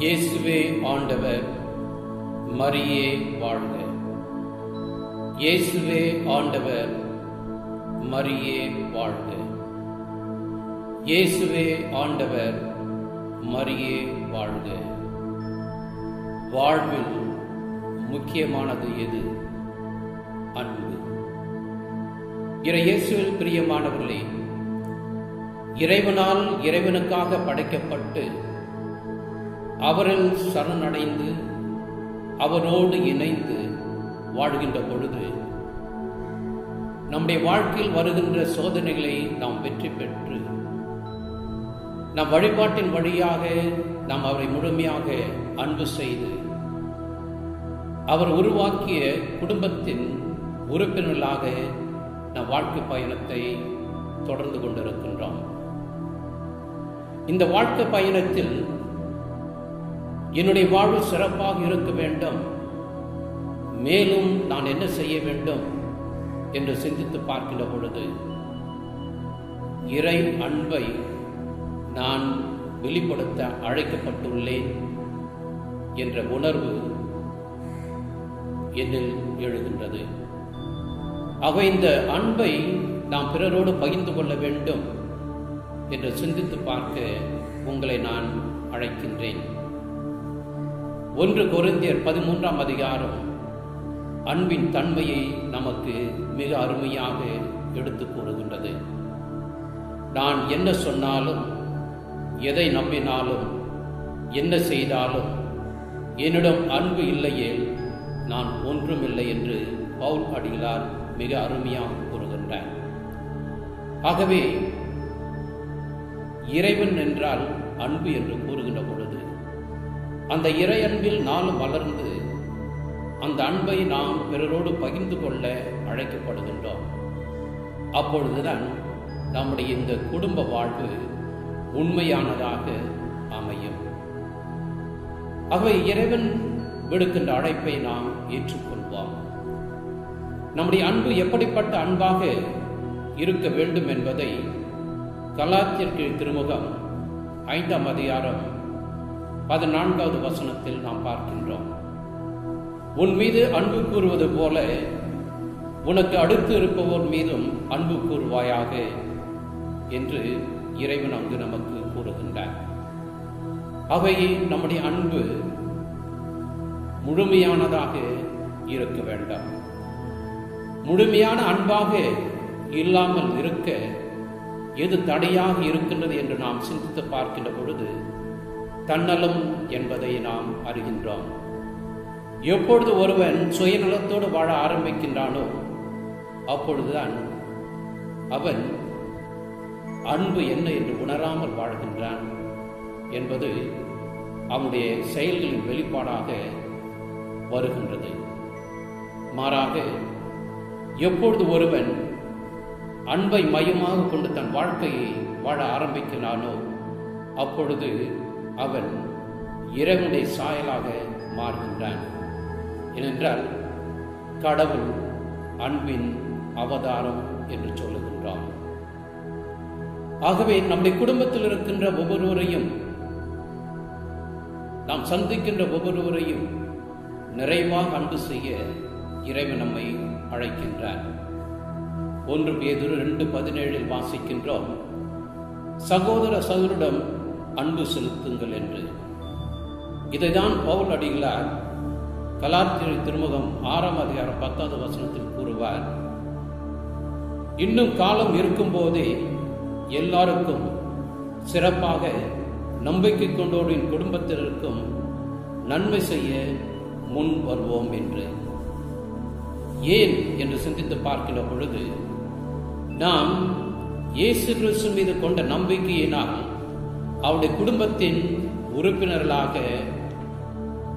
இயேசுவே ஆண்டவர் மரியே வாழ்க. இயேசுவே ஆண்டவர் மரியே வாழ்க. இயேசுவே ஆண்டவர் மரியே வாழ்க. வாழ்வில் முக்கியமானது எது? அன்பு. இறை இயேசுவில் பிரியமானவர்களே இறைவனால் இறைவனுக்காக படைக்கப்பட்டு அவரில் சரணடைந்து அவரோடு இணைந்து வாழ்கின்ற பொழுது நம்முடைய வாழ்க்கையில் வருகின்ற சோதனைகளை நாம் வெற்றி பெற்று நம் வழிபாட்டின் வழியாக நாம் அவரை முழுமையாக அன்பு செய்து அவர் உருவாக்கிய குடும்பத்தின் உறுப்பினர்களாக நம் வாழ்க்கை பயணத்தை தொடர்ந்து கொண்டிருக்கின்றோம். இந்த வாழ்க்கை பயணத்தில் என்னுடைய வாழ்வு சிறப்பாக இருக்க வேண்டும். மேலும் நான் என்ன செய்ய வேண்டும் என்று சிந்தித்து பார்க்கின்ற பொழுது இறை அன்பை நான் வெளிப்படுத்த அழைக்கப்பட்டுள்ளேன் என்ற உணர்வு என்னில் எழுகின்றது. ஆக இந்த அன்பை நாம் பிறரோடு பகிர்ந்து கொள்ள வேண்டும் என்று சிந்தித்து பார்க்க உங்களை நான் அழைக்கின்றேன். ஒன்று குருந்தியர் பதிமூன்றாம் அதிகாரம். அன்பின் தன்மையை நமக்கு மிக அருமையாக எடுத்து கூறுகின்றது. நான் என்ன சொன்னாலும் எதை நம்பினாலும் என்ன செய்தாலும் என்னிடம் அன்பு இல்லையே நான் ஒன்றும் இல்லை என்று பவுல் அடிகளார் மிக அருமையாக கூறுகின்றார். ஆகவே இறைவன் என்றால் அன்பு என்று கூறுகின்ற அந்த இறை அன்பில் நானும் வளர்ந்து அந்த அன்பை நாம் பிறரோடு பகிர்ந்து கொள்ள அழைக்கப்படுகின்றோம். அப்பொழுதுதான் நம்முடைய இந்த குடும்ப வாழ்வு உண்மையானதாக அமையும். அவை இறைவன் விடுக்கின்ற அழைப்பை நாம் ஏற்றுக்கொள்வோம். நம்முடைய அன்பு எப்படிப்பட்ட அன்பாக இருக்க வேண்டும் என்பதை கலாத்திற்கு திருமுகம் ஐந்தாம் அதிகாரம் பதினான்காவது வசனத்தில் நாம் பார்க்கின்றோம். உன் மீது அன்பு கூறுவது போல உனக்கு அடுத்து இருப்பவர் மீதும் அன்பு கூறுவாயாக என்று இறைவன் அங்கு நமக்கு கூறுகின்றார். அவை நம்முடைய அன்பு முழுமையானதாக இருக்க வேண்டாம். முழுமையான அன்பாக இல்லாமல் இருக்க எது தடையாக இருக்கின்றது என்று நாம் சிந்தித்து பார்க்கின்ற பொழுது தன்னலம் என்பதை நாம் அறிகின்றோம். எப்பொழுது ஒருவன் சுயநலத்தோடு வாழ ஆரம்பிக்கின்றானோ அப்பொழுதுதான் அவன் அன்பு என்ன என்று உணராமல் வாழ்கின்றான் என்பது அவனுடைய செயல்களின் வெளிப்பாடாக வருகின்றது. மாறாக எப்பொழுது ஒருவன் அன்பை மையமாக கொண்டு தன் வாழ்க்கையை வாழ ஆரம்பிக்கிறானோ அப்பொழுது அவன் இறைவனுடைய சாயலாக மாறுகின்றான். ஏனென்றால் கடவுள் அன்பின் அவதாரம் என்று சொல்லுகின்றான். ஆகவே நம்முடைய குடும்பத்தில் இருக்கின்ற ஒவ்வொருவரையும் நாம் சந்திக்கின்ற ஒவ்வொருவரையும் நிறைவாக அன்பு செய்ய இறைவன் நம்மை அழைக்கின்றார் ஒன்று பேதுரு ரெண்டு பதினேழில் வாசிக்கின்றோம். சகோதர சகோதரிடம் அன்பு செலுத்துங்கள் என்று. இதைதான் பவுல் அடிகளார் கலாத்திரை திருமுகம் ஆறாம் அதிகாரம் பத்தாவது வசனத்தில் கூறுவார். இன்னும் காலம் இருக்கும் போதே எல்லாருக்கும் சிறப்பாக நம்பிக்கை கொண்டோரின் குடும்பத்தினருக்கும் நன்மை செய்ய முன் வருவோம் என்று. ஏன் என்று சிந்தித்து பார்க்கிற பொழுது நாம் இயேசு கிறிஸ்து மீது கொண்ட நம்பிக்கையினால் அவருடைய குடும்பத்தின் உறுப்பினர்களாக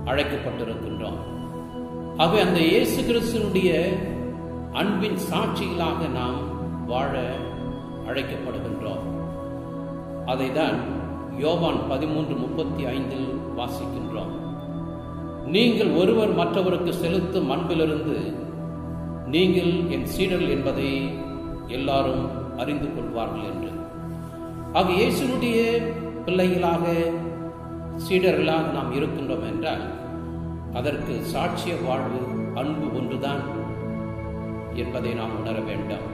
அழைக்கப்பட்டிருக்கின்றோம். ஆகவே அந்த இயேசு கிறிஸ்துனுடைய அன்பின் சாட்சிகளாக நாம் வாழ அழைக்கப்படுகின்றோம். அதைதான் யோவான் பதிமூன்று முப்பத்தி ஐந்தில் வாசிக்கின்றோம். நீங்கள் ஒருவர் மற்றவருக்கு செலுத்தும் அன்பிலிருந்து நீங்கள் என் சீடர்கள் என்பதை எல்லாரும் அறிந்து கொள்வார்கள் என்று. ஆக இயேசுனுடைய பிள்ளைகளாக சீடர்களாக நாம் இருக்கின்றோம் என்றால் அதற்கு சாட்சிய வாழ்வு அன்பு ஒன்றுதான் என்பதை நாம் உணர வேண்டும்.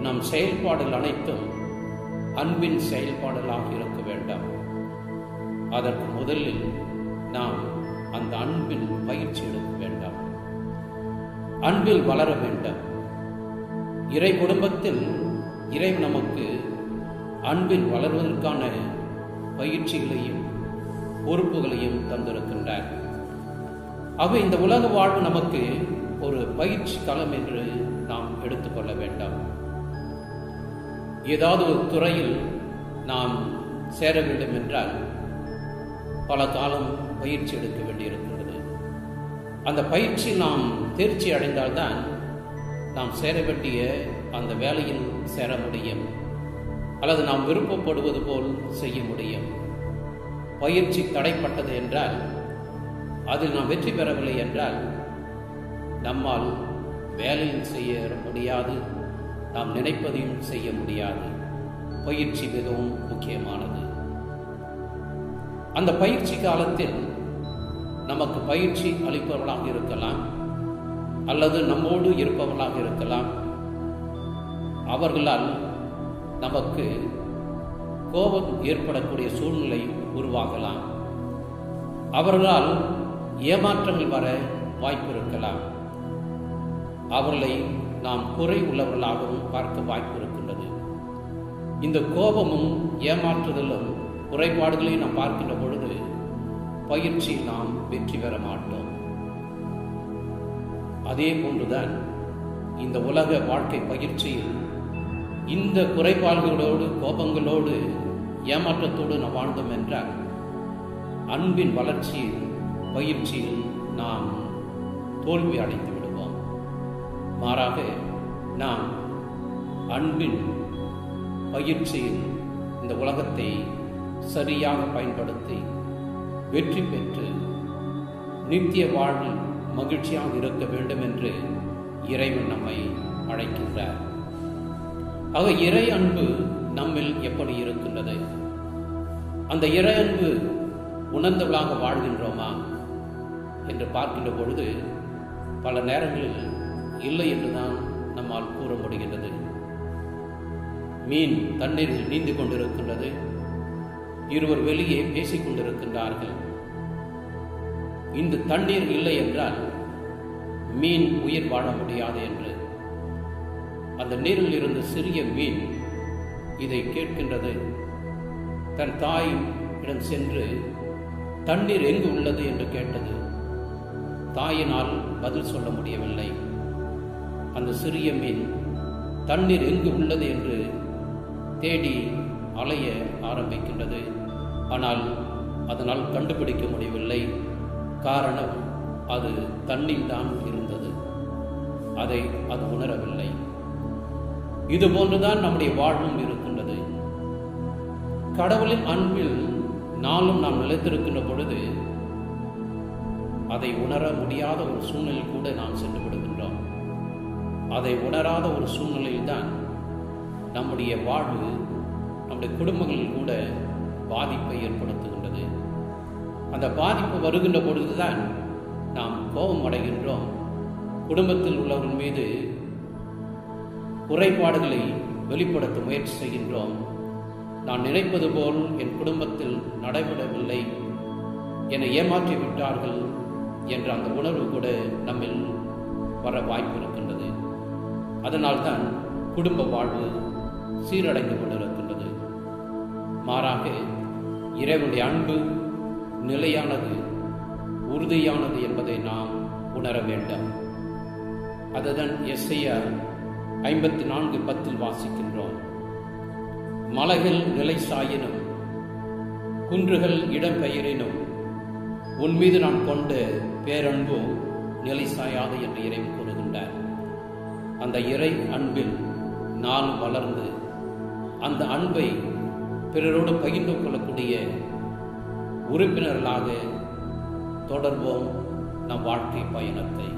நம் செயல்பாடுகள் அனைத்தும் அன்பின் செயல்பாடுகளாக இருக்க வேண்டும். அதற்கு முதலில் நாம் அந்த அன்பில் பயிற்சி எடுக்க வேண்டாம். அன்பில் வளர வேண்டும். இறை குடும்பத்தில் இறை நமக்கு அன்பில் வளர்வதற்கான பயிற்சிகளையும் பொறுப்புகளையும் தந்திருக்கின்றார். ஆக இந்த உலக வாழ்வு நமக்கு ஒரு பயிற்சி தளம் என்று நாம் எடுத்துக்கொள்ள வேண்டாம். ஏதாவது ஒரு துறையில் நாம் சேர வேண்டும் என்றால் பல காலம் பயிற்சி எடுக்க வேண்டியிருக்கின்றது. அந்த பயிற்சி நாம் தேர்ச்சி அடைந்தால்தான் நாம் சேர வேண்டிய அந்த வேலையில் சேர முடியும். அல்லது நாம் விருப்பப்படுவது போல் செய்ய முடியும். பயிற்சி தடைப்பட்டது என்றால் அதில் நாம் வெற்றி பெறவில்லை என்றால் நம்மால் வேலையும் செய்ய முடியாது நாம் நினைப்பதையும் செய்ய முடியாது. பயிற்சி மிகவும் முக்கியமானது. அந்த பயிற்சி காலத்தில் நமக்கு பயிற்சி அளிப்பவர்களாக இருக்கலாம் அல்லது நம்மோடு இருப்பவர்களாக இருக்கலாம். அவர்களால் நமக்கு கோபம் ஏற்படக்கூடிய சூழ்நிலை உருவாகலாம். அவர்களால் ஏமாற்றங்கள் வர வாய்ப்பு இருக்கலாம். அவர்களை நாம் குறை உள்ளவர்களாகவும் பார்க்க வாய்ப்பு இருக்கின்றது. இந்த கோபமும் ஏமாற்றுதலும் குறைபாடுகளை நாம் பார்க்கின்ற பொழுது பயிற்சியில் நாம் வெற்றி பெற மாட்டோம். அதே போன்றுதான் இந்த உலக வாழ்க்கை பயிற்சியில் இந்த குறைபாடுகளோடு கோபங்களோடு ஏமாற்றத்தோடு நாம் வாழ்ந்தோம் என்றால் அன்பின் வளர்ச்சியில் பயிற்சியில் நாம் தோல்வி அடைந்து விடுவோம். மாறாக நாம் அன்பின் பயிற்சியில் இந்த உலகத்தை சரியாக பயன்படுத்தி வெற்றி பெற்று நித்திய வாழ்வில் மகிழ்ச்சியாக இருக்க வேண்டும் என்று இறைவன் நம்மை அழைக்கின்றார். ஆக இறை அன்பு நம்மில் எப்படி இருக்கின்றது? அந்த இறை அன்பு உணர்ந்தவளாக வாழ்கின்றோமா? என்று பார்க்கின்ற பொழுது பல நேரங்களில் இல்லை என்றுதான் நம்மால் கூற முடிகின்றது. மீன் தண்ணீரில் நீந்து கொண்டிருக்கின்றது. இருவர் வெளியே பேசிக் கொண்டிருக்கின்றார்கள். இந்த தண்ணீர் இல்லை என்றால் மீன் உயிர் வாழ முடியாது என்று அந்த நீரில் இருந்த சிறிய மீன் இதை கேட்கின்றது. தன் தாய் இடம் சென்று தண்ணீர் எங்கு உள்ளது? என்று கேட்டது. தாயினால் பதில் சொல்ல முடியவில்லை. அந்த சிறிய மீன் தண்ணீர் எங்கு உள்ளது? என்று தேடி அலைய ஆரம்பிக்கின்றது. ஆனால் அதனால் கண்டுபிடிக்க முடியவில்லை. காரணம் அது தண்ணீர் தான் இருந்தது. அதை அது உணரவில்லை. இது போன்றுதான் நம்முடைய வாழ்வும் இருக்கின்றது. கடவுளின் அன்பில் நாளும் நாம் நிலைத்திருக்கின்ற பொழுது அதை உணர முடியாத ஒரு சூழ்நிலையில் கூட நாம் சென்று விடுகின்றோம் அதை உணராத ஒரு சூழ்நிலையில் தான் நம்முடைய வாழ்வு நம்முடைய குடும்பங்களில் கூட பாதிப்பை ஏற்படுத்துகின்றது. அந்த பாதிப்பு வருகின்ற பொழுதுதான் நாம் கோபம் அடைகின்றோம். குடும்பத்தில் உள்ளவர்கள் மீது குறைபாடுகளை வெளிப்படுத்த முயற்சி செய்கின்றோம். நான் நினைப்பது போல் என் குடும்பத்தில் நடைபெறவில்லை. என்னை ஏமாற்றி விட்டார்கள் என்ற அந்த உணர்வு கூட நம்மில் வர வாய்ப்பு இருக்கின்றது. அதனால்தான் குடும்ப வாழ்வு சீரடைந்து கொண்டிருக்கின்றது. மாறாக இறைவனுடைய அன்பு நிலையானது உறுதியானது என்பதை நாம் உணர வேண்டும். அதுதான் எஸ்ஐயா ஐம்பத்தி நான்கு பத்தில் வாசிக்கின்றோம். மலைகள் நிலை சாயினும் குன்றுகள் இடம்பெயரினும் உன் மீது நான் கொண்ட பேரன்பும் நிலை சாயாது என்று இறைவன் கூறுகின்றார். அந்த இறை அன்பில் நான் வளர்ந்து அந்த அன்பை பிறரோடு பகிர்ந்து கொள்ளக்கூடிய உறுப்பினர்களாக தொடர்வோம் நம் வாழ்க்கை பயணத்தை.